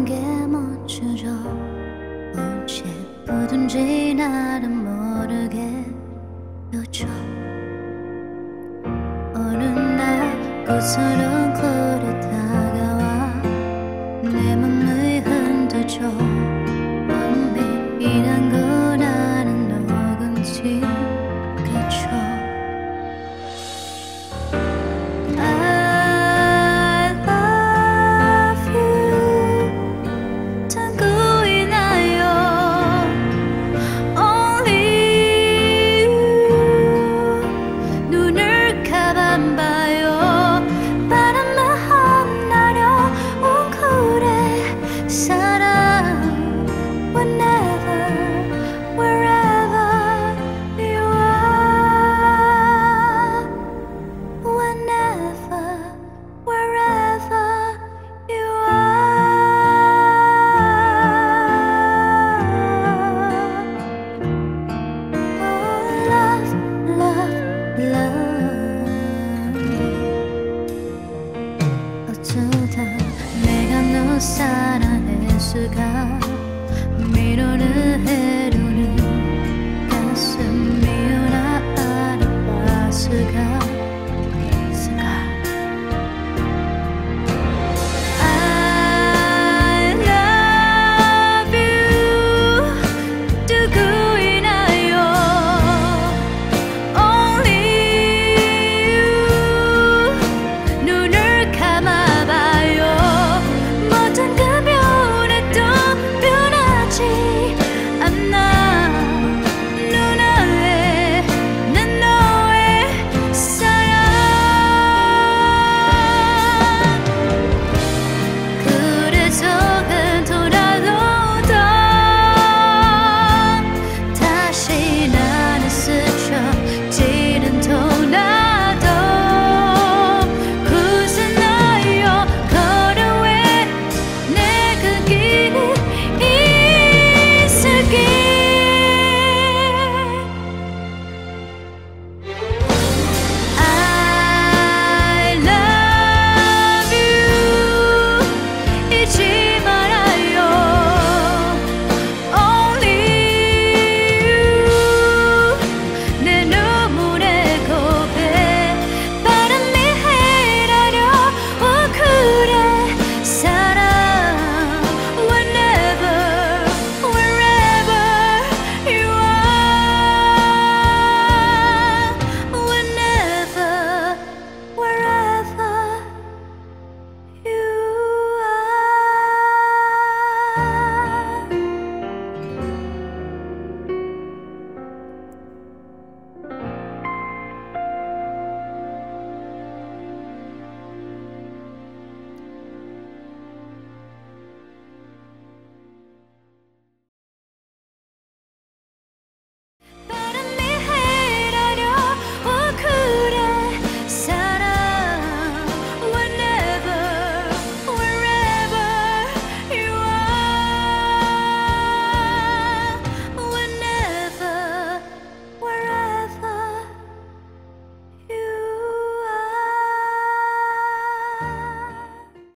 모든 게 멈추죠 언제부든지 나는 모르게 요죠 어느 날 고스름거려 다가와 내 맘을 흔들죠. 어쩌다 내가 널 사랑할 수가 미로를 해.